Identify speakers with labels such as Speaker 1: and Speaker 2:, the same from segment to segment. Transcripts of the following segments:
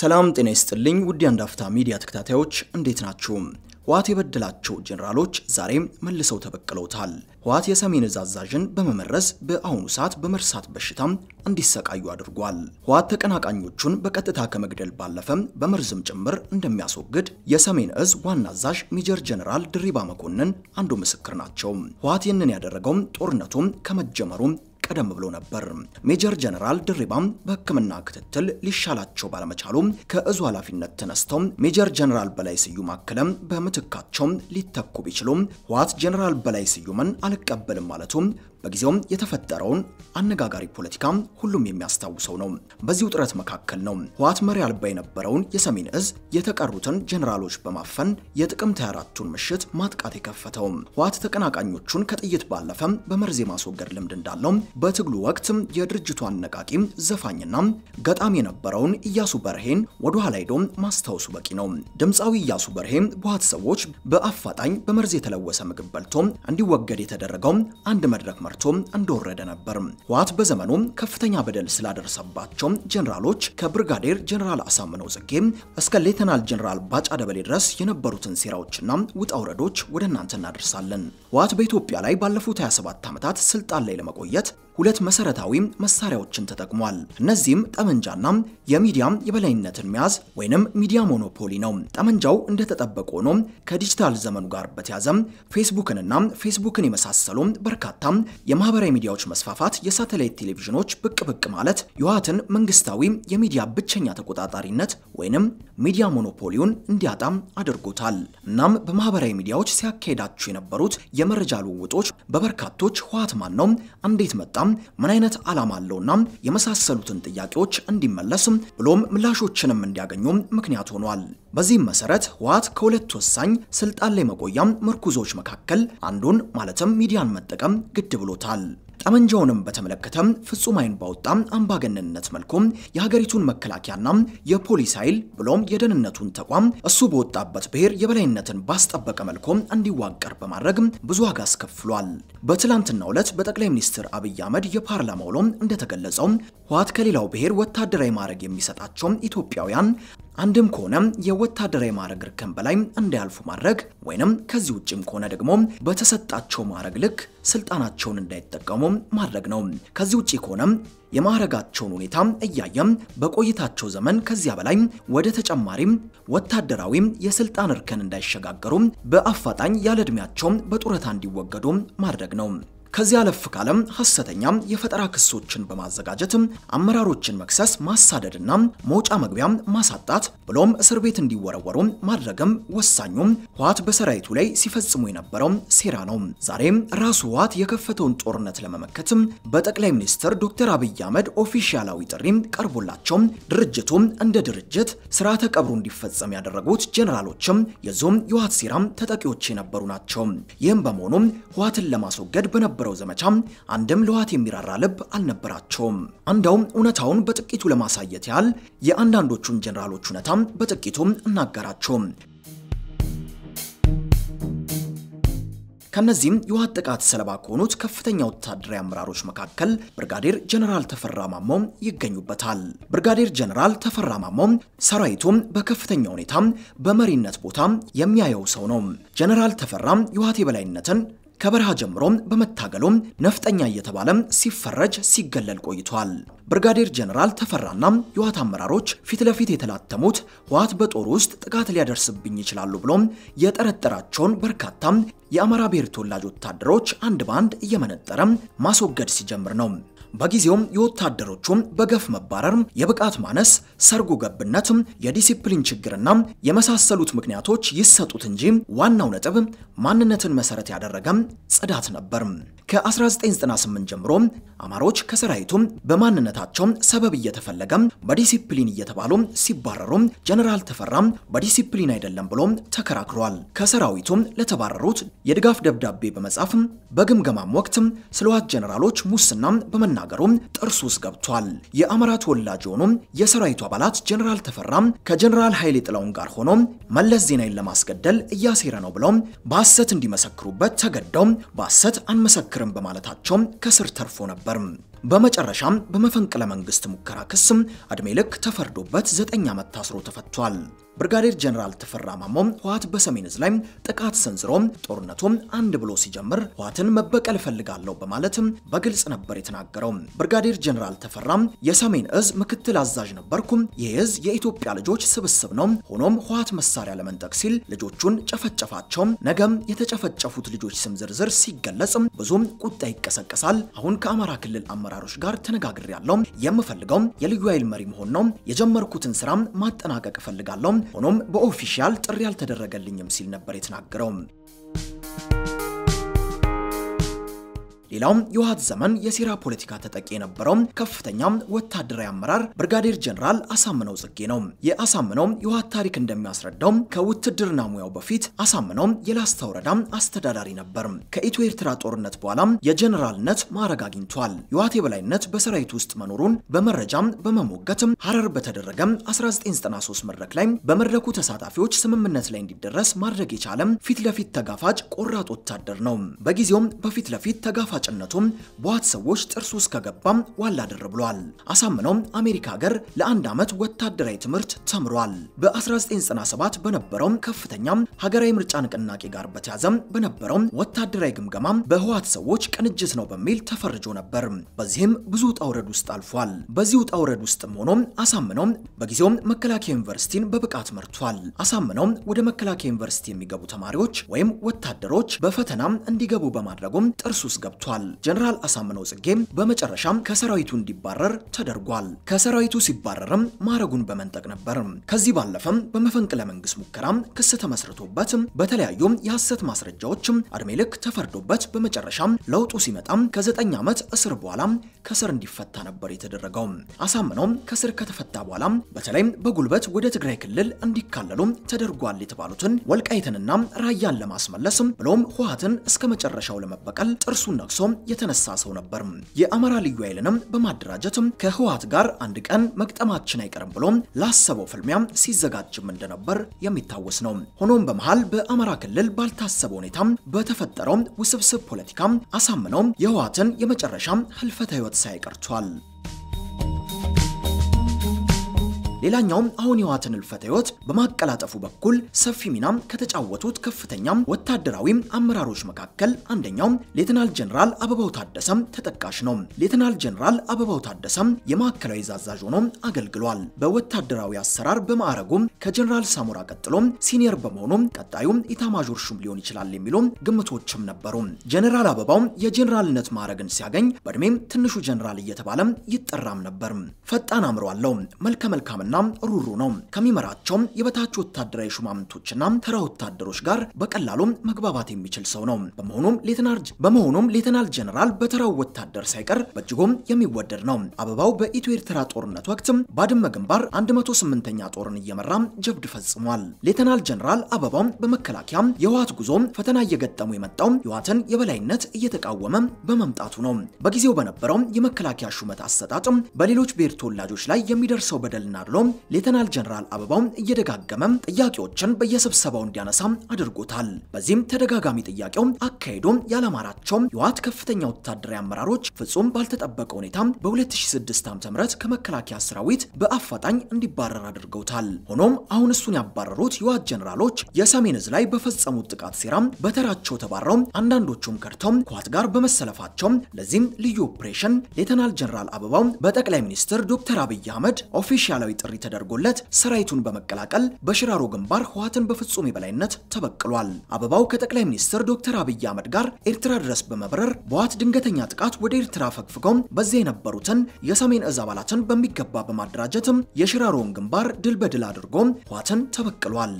Speaker 1: ሰላም ጤና ይስጥልኝ ውድ አፍታ ሚዲያ ተከታታዮች እንዴት ናችሁ? ህወሓት የበደላቸው ጄኔራሎች ዛሬም መልሰው ተበቅለውታል። ህወሓት የሰሜን እዝ አዛዥን በመመረዝ በአሁኑ ሰዓት በመርሳት በሽታም እንዲሰቃዩ አድርጓል። ህወሓት ተቀናቃኞቹን በቀጥታ ከመግደል ባለፈም በመርዝም ጭምር እንደሚያስወግድ የሰሜን እዝ ዋና አዛዥ ሜጀር ጄኔራል ድሪባ መኮንን አንዱ ምስክር ናቸው። ህወሓት ይህንን ያደረገውም ጦርነቱም ከመጀመሩም ቀደም ብሎ ነበር። ሜጀር ጀነራል ድሪባም በሕክምና ክትትል ሊሻላቸው ባለመቻሉ ከዕዙ ኃላፊነት ተነስተው ሜጀር ጀነራል በላይ ስዩም አክለም በምትካቸው ሊተኩ ቢችሉም ህወሓት ጀነራል በላይ ስዩምን አልቀበልም ማለቱ በጊዜውም የተፈጠረውን አነጋጋሪ ፖለቲካ ሁሉም የሚያስታውሰው ነው። በዚህ ውጥረት መካከል ነው ህወሓት መሪ አልባ የነበረውን የሰሜን እዝ የተቀሩትን ጀነራሎች በማፈን የጥቅምት 24ቱን ምሽት ማጥቃት የከፈተው። ህወሓት ተቀናቃኞቹን ከጥይት ባለፈ በመርዝ የማስወገድ ልምድ እንዳለው በትግሉ ወቅት የድርጅቱ አነቃቂ ዘፋኝና ገጣሚ የነበረውን ኢያሱ በርሄን ወደ ኋላ ሄዶ ማስታወሱ በቂ ነው። ድምፃዊ ኢያሱ በርሄ በህወሓት ሰዎች በአፋጣኝ በመርዝ የተለወሰ ምግብ በልቶ እንዲወገድ የተደረገው አንድ መድረክ መርቶ እንደወረደ ነበር። ህወሓት በዘመኑ ከፍተኛ በደል ስላደረሰባቸው ጀነራሎች ከብርጋዴር ጀነራል አሳምነው ጽጌ እስከ ሌተናል ጀነራል ባጫ ደበሌ ድረስ የነበሩትን ሴራዎችና ውጣ ውረዶች ወደ እናንተ እናደርሳለን። ህወሓት በኢትዮጵያ ላይ ባለፉት 27 ዓመታት ስልጣን ላይ ለመቆየት ሁለት መሰረታዊ መሳሪያዎችን ተጠቅሟል። እነዚህም ጠመንጃና የሚዲያ የበላይነትን መያዝ ወይንም ሚዲያ ሞኖፖሊ ነው። ጠመንጃው እንደተጠበቀ ሆኖ ከዲጂታል ዘመኑ ጋር በተያዘ ፌስቡክንና ፌስቡክን የመሳሰሉ በርካታ የማህበራዊ ሚዲያዎች መስፋፋት፣ የሳተላይት ቴሌቪዥኖች ብቅ ብቅ ማለት የህወሓትን መንግስታዊ የሚዲያ ብቸኛ ተቆጣጣሪነት ወይንም ሚዲያ ሞኖፖሊውን እንዲያጣ አድርጎታል። እናም በማህበራዊ ሚዲያዎች ሲያካሄዳቸው የነበሩት የመረጃ ልውውጦች በበርካቶች ህወሓት ማን ነው፣ እንዴት መጣ ምን አይነት ዓላማ አለውና የመሳሰሉትን ጥያቄዎች እንዲመለስ ብሎም ምላሾችንም እንዲያገኙ ምክንያት ሆኗል። በዚህም መሰረት ህወሓት ከሁለት ወሳኝ ስልጣን ላይ መቆያ ምርኩዞች መካከል አንዱን ማለትም ሚዲያን መጠቀም ግድ ብሎታል። ጠመንጃውንም በተመለከተ ፍጹም አይን ባወጣ አምባገነንነት መልኩ የሀገሪቱን መከላከያና የፖሊስ ኃይል ብሎም የደህንነቱን ተቋም እሱ በወጣበት ብሔር የበላይነትን ባስጠበቀ መልኩ እንዲዋቀር በማድረግ ብዙ ዋጋ አስከፍሏል። በትላንትናው ዕለት በጠቅላይ ሚኒስትር አብይ አህመድ የፓርላማ ውሎ እንደተገለጸው ህወሓት ከሌላው ብሔር ወታደራዊ ማዕረግ የሚሰጣቸው ኢትዮጵያውያን አንድም ከሆነ የወታደራዊ ማዕረግ እርከን በላይ እንዳያልፉ ማድረግ ወይንም ከዚህ ውጭም ከሆነ ደግሞ በተሰጣቸው ማዕረግ ልክ ስልጣናቸውን እንዳይጠቀሙ ማድረግ ነው። ከዚህ ውጭ ከሆነ የማዕረጋቸውን ሁኔታ እያየም በቆይታቸው ዘመን ከዚያ በላይ ወደ ተጨማሪም ወታደራዊ የስልጣን እርከን እንዳይሸጋገሩ በአፋጣኝ ያለ ዕድሜያቸው በጡረታ እንዲወገዱ ማድረግ ነው። ከዚህ አለፍ ካለም ሐሰተኛ የፈጠራ ክሶችን በማዘጋጀት አመራሮችን መክሰስ፣ ማሳደድና መውጫ መግቢያ ማሳጣት ብሎም እስር ቤት እንዲወረወሩ ማድረግም ወሳኙም ህወሓት በሰራዊቱ ላይ ሲፈጽሙ የነበረው ሴራ ነው። ዛሬም ራሱ ህወሓት የከፈተውን ጦርነት ለመመከት በጠቅላይ ሚኒስትር ዶክተር አብይ አህመድ ኦፊሻላዊ ጥሪ ቀርቦላቸው ድርጅቱ እንደ ድርጅት ስርዓተ ቀብሩ እንዲፈጸም ያደረጉት ጄኔራሎችም የዞም የህወሓት ሴራም ተጠቂዎች የነበሩ ናቸው። ይህም በመሆኑ ህወሓትን ለማስወገድ በነበ የነበረው ዘመቻ አንድም ለህወሓት የሚራራ ልብ አልነበራቸውም። አንዳውም እውነታውን በጥቂቱ ለማሳየት ያህል የአንዳንዶቹን ጀኔራሎች እውነታ በጥቂቱ እናገራቸው። ከነዚህም የህወሓት ጥቃት ሰለባ ከሆኑት ከፍተኛ ወታደራዊ አመራሮች መካከል ብርጋዴር ጀነራል ተፈራ ማሞ ይገኙበታል። ብርጋዴር ጀነራል ተፈራ ማሞ ሰራዊቱም በከፍተኛ ሁኔታ በመሪነት ቦታ የሚያየው ሰው ነው። ጀነራል ተፈራ የህወሓት የበላይነትን ከበረሃ ጀምሮ በመታገሉም ነፍጠኛ እየተባለ ሲፈረጅ ሲገለል ቆይቷል። ብርጋዴር ጀነራል ተፈራና የህወሓት አመራሮች ፊት ለፊት የተላተሙት ህወሓት በጦር ውስጥ ጥቃት ሊያደርስብኝ ይችላሉ ብሎም የጠረጠራቸውን በርካታ የአማራ ብሔር ተወላጅ ወታደሮች አንድ ባንድ እየመነጠረ ማስወገድ ሲጀምር ነው። በጊዜውም የወታደሮቹም በገፍ መባረር፣ የብቃት ማነስ፣ ሰርጎ ገብነት፣ የዲሲፕሊን ችግርና የመሳሰሉት ምክንያቶች ይሰጡት እንጂ ዋናው ነጥብ ማንነትን መሰረት ያደረገ ጽዳት ነበር። ከ1998 ጀምሮ አማሮች ከሰራዊቱ በማንነታቸው ሰበብ እየተፈለገ በዲሲፕሊን እየተባሉ ሲባረሩ ጀነራል ተፈራ በዲሲፕሊን አይደለም ብሎ ተከራክሯል። ከሰራዊቱ ለተባረሩት የድጋፍ ደብዳቤ በመጻፍ በግምገማም ወቅት ስለ ህወሓት ጀነራሎች ሙስና በመናገሩ ጥርሱ ውስጥ ገብቷል። የአማራ ተወላጅ የሆኑ የሰራዊቱ አባላት ጀነራል ተፈራ ከጀነራል ኃይሌ ጥላውን ጋር ሆኖ መለስ ዜናዊን ለማስገደል እያሴረ ነው ብለው በሐሰት እንዲመሰክሩበት ተገደው በሐሰት አንመሰክርም በማለታቸው ከስር ተርፎ ነበር። በመጨረሻም በመፈንቅለ መንግስት ሙከራ ክስም ዕድሜ ልክ ተፈርዶበት ዘጠኝ ዓመት ታስሮ ተፈቷል። ብርጋዴር ጀነራል ተፈራ ማሞም ህወሓት በሰሜን ዕዝ ላይ ጥቃት ሰንዝሮ ጦርነቱም አንድ ብሎ ሲጀምር ህወሓትን መበቀል እፈልጋለሁ በማለትም በግልጽ ነበር የተናገረው። ብርጋዴር ጀነራል ተፈራም የሰሜን ዕዝ ምክትል አዛዥ ነበርኩም፣ ይህ ዕዝ የኢትዮጵያ ልጆች ስብስብ ነው። ሆኖም ህወሓት መሳሪያ ለመንጠቅ ሲል ልጆቹን ጨፈጨፋቸው። ነገም የተጨፈጨፉት ልጆች ስም ዝርዝር ሲገለጽ ብዙም ቁጣ ይቀሰቀሳል። አሁን ከአማራ ክልል አመራሮች ጋር ተነጋግሬያለሁ። የምፈልገው የልዩ ኃይል መሪ መሆን ነው። የጀመርኩትን ስራም ማጠናቀቅ እፈልጋለሁ ሆኖም በ official ጥሪ አልተደረገልኝም ሲል ነበር የተናገረው። ሌላው የህወሓት ዘመን የሴራ ፖለቲካ ተጠቂ የነበረው ከፍተኛ ወታደራዊ አመራር ብርጋዴር ጀነራል አሳምነው ጽጌ ነው። የአሳምነው የህወሓት ታሪክ እንደሚያስረዳው ከውትድርና ሙያው በፊት አሳምነው የላስታ ወረዳ አስተዳዳሪ ነበር። ከኢትዮ ኤርትራ ጦርነት በኋላ የጀነራልነት ማዕረግ አግኝቷል። የህወሓት የበላይነት በሰራዊት ውስጥ መኖሩን በመረጃም በመሞገት ሐረር በተደረገ 1993 መድረክ ላይ በመድረኩ ተሳታፊዎች ስምምነት ላይ እንዲደረስ ማድረግ የቻለ ፊት ለፊት ተጋፋጭ ቆራጥ ወታደር ነው። በጊዜውም በፊት ለፊት ተጋፋጭ ጭነቱም በህወሓት ሰዎች ጥርሱ ውስጥ ከገባም ዋላ ድር ብሏል። አሳምነው አሜሪካ ሀገር ለአንድ ዓመት ወታደራዊ ትምህርት ተምሯል። በ1997 በነበረው ከፍተኛ ሀገራዊ ምርጫ ንቅናቄ ጋር በተያዘ በነበረው ወታደራዊ ግምገማ በህወሓት ሰዎች ቅንጅት ነው በሚል ተፈርጆ ነበር። በዚህም ብዙ ውጣ ውረድ ውስጥ አልፏል። በዚህ ውጣ ውረድ ውስጥም ሆኖ አሳምነው በጊዜው መከላከያ ዩኒቨርሲቲን በብቃት መርቷል። አሳምነው ወደ መከላከያ ዩኒቨርሲቲ የሚገቡ ተማሪዎች ወይም ወታደሮች በፈተና እንዲገቡ በማድረጉም ጥርሱ ውስጥ ገብቷል። ጀነራል አሳምነው ጽጌ በመጨረሻም ከሰራዊቱ እንዲባረር ተደርጓል። ከሰራዊቱ ሲባረርም ማዕረጉን በመንጠቅ ነበር። ከዚህ ባለፈም በመፈንቅለ መንግስት ሙከራ ክስ ተመስርቶበት በተለያዩ የሐሰት ማስረጃዎች ዕድሜ ልክ ተፈርዶበት በመጨረሻም ለውጡ ሲመጣም ከዘጠኝ ዓመት እስር በኋላ ከስር እንዲፈታ ነበር የተደረገው። አሳምነው ከስር ከተፈታ በኋላ በተለይ በጉልበት ወደ ትግራይ ክልል እንዲካለሉ ተደርጓል የተባሉትን ወልቃይትንና ራያን ለማስመለስ ብሎም ህወሓትን እስከ መጨረሻው ለመበቀል ጥርሱን ነክሶ የተነሳ ሰው ነበር። የአማራ ልዩ ኃይልንም በማደራጀት ከህወሓት ጋር አንድ ቀን መግጠማችን አይቀርም ብሎ ላሰበው ፍልሚያ ሲዘጋጅም እንደነበር የሚታወስ ነው። ሆኖም በመሃል በአማራ ክልል ባልታሰበ ሁኔታ በተፈጠረው ውስብስብ ፖለቲካ አሳምነው የህወሓትን የመጨረሻ ህልፈተ ህይወት ሳይቀርቷል። ሌላኛውም አሁን የህወሓትን ህልፈተ ህይወት በማቀላጠፉ በኩል ሰፊ ሚና ከተጫወቱት ከፍተኛ ወታደራዊ አመራሮች መካከል አንደኛው ሌተናል ጀነራል አበባው ታደሰም ተጠቃሽ ነው። ሌተናል ጀነራል አበባው ታደሰም የማዕከላዊ ዕዝ አዛዥ ሆኖ አገልግሏል። በወታደራዊ አሰራር በማዕረጉ ከጀነራል ሳሞራ ቀጥሎ senior በመሆኑ ቀጣዩ ኢታማዦር ሹም ሊሆን ይችላል የሚሉ ግምቶችም ነበሩ። ጀነራል አበባው የጀነራልነት ማዕረግን ሲያገኝ በእድሜም ትንሹ ጀነራል እየተባለ ይጠራም ነበር። ፈጣን አእምሮ አለው። መልከ መልካም ና ሩሩ ነው። ከሚመራቸውም የበታች ወታደራዊ ሹማምንቶችና ተራ ወታደሮች ጋር በቀላሉ መግባባት የሚችል ሰው ነው። በመሆኑም ሌተናል በመሆኑም ሌተናል ጀነራል በተራው ወታደር ሳይቀር በእጅጉም የሚወደድ ነው። አበባው በኢትዮ ኤርትራ ጦርነት ወቅት ባድመ ግንባር 108ኛ ጦርን እየመራ ጀብድ ፈጽሟል። ሌተናል ጀነራል አበባው በመከላከያ የህወሓት ጉዞ ፈተና እየገጠሙ የመጣው የህወሓትን የበላይነት እየተቃወመ በመምጣቱ ነው። በጊዜው በነበረው የመከላከያ ሹመት አሰጣጥ በሌሎች ብሔር ተወላጆች ላይ የሚደርሰው በደልና አድሎ ሌተናል ጀነራል አበባው እየደጋገመ ጥያቄዎችን በየስብሰባው እንዲያነሳ አድርጎታል። በዚህም ተደጋጋሚ ጥያቄው አካሄዶ ያላማራቸው የህወሓት ከፍተኛ ወታደራዊ አመራሮች ፍጹም ባልተጠበቀ ሁኔታ በ2006 ዓ.ም ከመከላከያ ሰራዊት በአፋጣኝ እንዲባረር አድርገውታል። ሆኖም አሁን እሱን ያባረሩት የህወሓት ጀነራሎች የሰሜን ዕዝ ላይ በፈጸሙት ጥቃት ሴራ በተራቸው ተባረው አንዳንዶቹም ከድተው ከህወሓት ጋር በመሰለፋቸው ለዚህም ልዩ ኦፕሬሽን ሌተናል ጀነራል አበባው በጠቅላይ ሚኒስትር ዶክተር አብይ አህመድ ኦፊሻላዊ ጥሪ ተደርጎለት ሰራዊቱን በመቀላቀል በሽራሮ ግንባር ህወሓትን በፍጹም የበላይነት ተበቅሏል። አበባው ከጠቅላይ ሚኒስትር ዶክተር አብይ አህመድ ጋር ኤርትራ ድረስ በመብረር በህወሓት ድንገተኛ ጥቃት ወደ ኤርትራ አፈግፍገው በዚያ የነበሩትን የሰሜን ዕዝ አባላትን በሚገባ በማደራጀትም የሽራሮውን ግንባር ድል በድል አድርጎ ህወሓትን ተበቅሏል።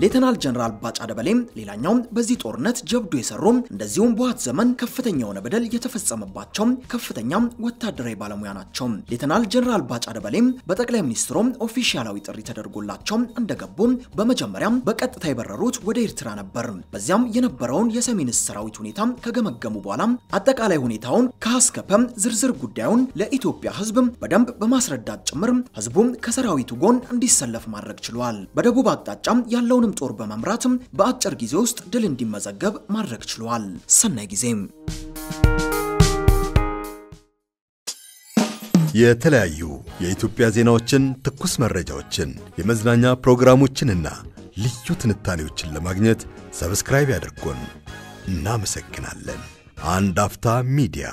Speaker 1: ሌተናል ጀነራል ባጫ ደበሌም ሌላኛው በዚህ ጦርነት ጀብዱ የሰሩ እንደዚሁም በህወሓት ዘመን ከፍተኛ የሆነ በደል የተፈጸመባቸው ከፍተኛ ወታደራዊ ባለሙያ ናቸው። ሌተናል ጀነራል ባጫ ደበሌም በጠቅላይ ሚኒስትሩ ኦፊሻላዊ ጥሪ ተደርጎላቸው እንደገቡ በመጀመሪያም በቀጥታ የበረሩት ወደ ኤርትራ ነበር። በዚያም የነበረውን የሰሜን ሰራዊት ሁኔታ ከገመገሙ በኋላ አጠቃላይ ሁኔታውን ከሀስከፐም ዝርዝር ጉዳዩን ለኢትዮጵያ ህዝብ በደንብ በማስረዳት ጭምር ህዝቡም ከሰራዊቱ ጎን እንዲሰለፍ ማድረግ ችሏል። በደቡብ አቅጣጫ ያለውን የዓለም ጦር በመምራትም በአጭር ጊዜ ውስጥ ድል እንዲመዘገብ ማድረግ ችሏል። ሰናይ ጊዜም
Speaker 2: የተለያዩ የኢትዮጵያ ዜናዎችን፣ ትኩስ መረጃዎችን፣ የመዝናኛ ፕሮግራሞችንና ልዩ ትንታኔዎችን ለማግኘት ሰብስክራይብ ያድርጉን። እናመሰግናለን። አንድ አፍታ ሚዲያ